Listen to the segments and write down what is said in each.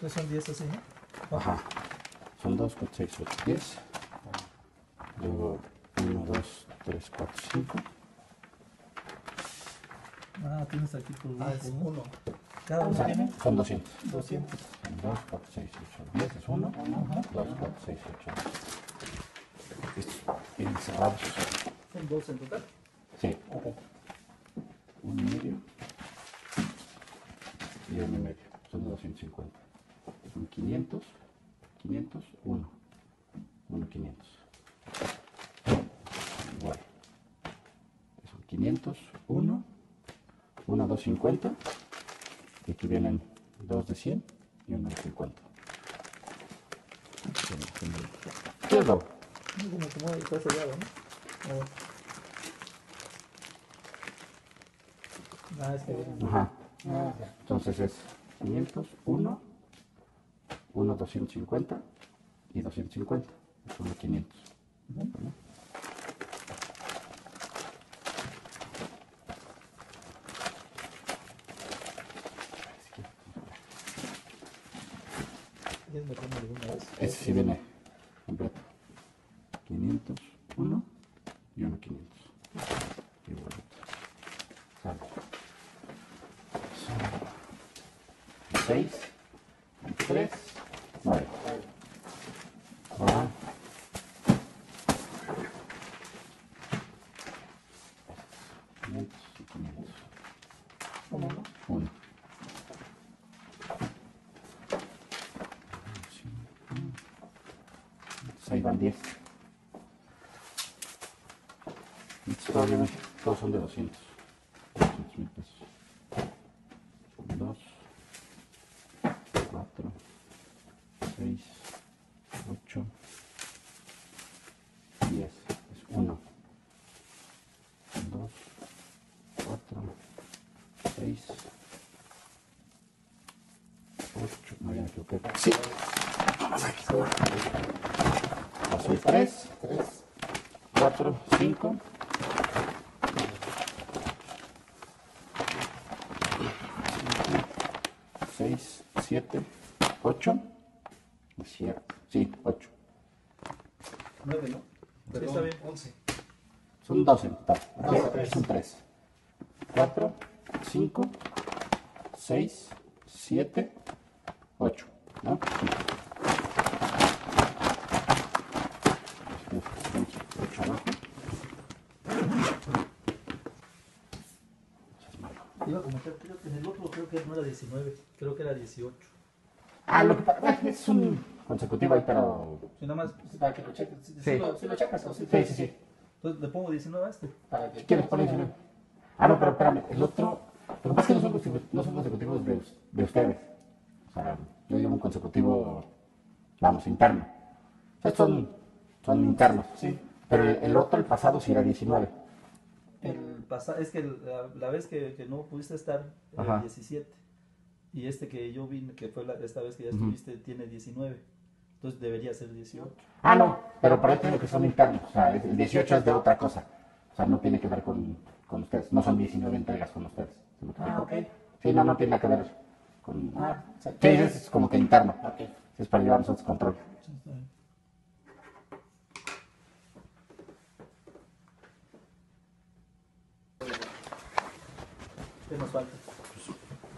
Entonces son 10 así, ¿no? Ajá. Son 2, 4, 6, 8, 10. Luego 1, 2, 3, 4, 5. Ah, tienes aquí tu Ah, es uno. Cada uno tiene Son 200. 200. 2, 4, 6, 8, 10 es 1. 2, 4, 6, 8, 10. Estos cerrados. Son 2 en total. Sí. Uno y medio. Y uno y medio. Son 250. Son 500. 500. 1. 1, 500. Igual. Son 500. 1. 1, 250. Y aquí vienen 2 de 100 y 1 de 50. ¿Qué es lo? Como como está sellado, ¿no? O- es que viene. Ajá. Entonces es 500, 1, 1, 250 y 250. Es 1, 500. ¿no? ¿Quieres meterme alguna vez? Ese sí viene completo. 500, 1 y 1, 500. Igualito. Sale. Son 6, 3, 9. Ahora. Quinientos y quinientos. Uno. Entonces ahí van 10. Entonces, obviamente, todos son de 200. 200 mil pesos. 2, 4, 6, 8, 10. Es 1, 2, 4, 6, 8. No, ya me equivoqué. Sí. Azul 3, 4, 5. 6, 7, 8. Es cierto. Sí, 8. 9, ¿no? Sí, está bien. 11. Son 12 en total. Doce, tres. Son 3. 4, 5, 6, 7, 8. ¿No? Ocho abajo. Iba a comentar, creo que en el otro creo que no era 19, creo que era 18. Ah, lo que pasa es un consecutivo ahí, pero. Si nada más, Para que lo cheques. Si, Sí. lo, si lo checas o si Sí, sí, sí. entonces le pongo 19 a este. Para que Si quieres poner 19. Ah, no, pero espérame, el otro. Lo que pasa es que no son, no son consecutivos de, de ustedes. O sea, yo digo un consecutivo, vamos, interno. Sea, son, son internos. Sí. Pero el, el otro, el pasado, sí era 19. El pasa, es que el- la, la vez que, que no pudiste estar, era Ajá. 17. Y este que yo vine, que fue la, esta vez que ya estuviste, tiene 19. Entonces debería ser 18. Ah, no, pero por ahí tengo que son internos. O sea, el 18 es de otra cosa. O sea, no tiene que ver con, con ustedes. No son 19 entregas con ustedes. Ah, ok. Sí, no, no tiene nada que ver con... Ah, o sea, Sí, es como que interno. Ok. Es para llevar nosotros control. Sí, está bien. ¿Qué nos falta?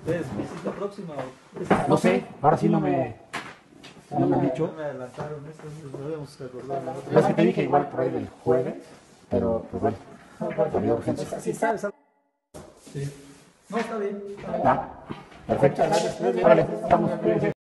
¿Es visita próxima o No sé, ahora sí no me... No me han dicho. Me adelantaron esto, no debemos recordar la Es que te dije igual por ahí del jueves, pero pues bueno, había urgencia. Sí, sabes. Sí. No, está bien. Ah, perfecto. Órale, estamos.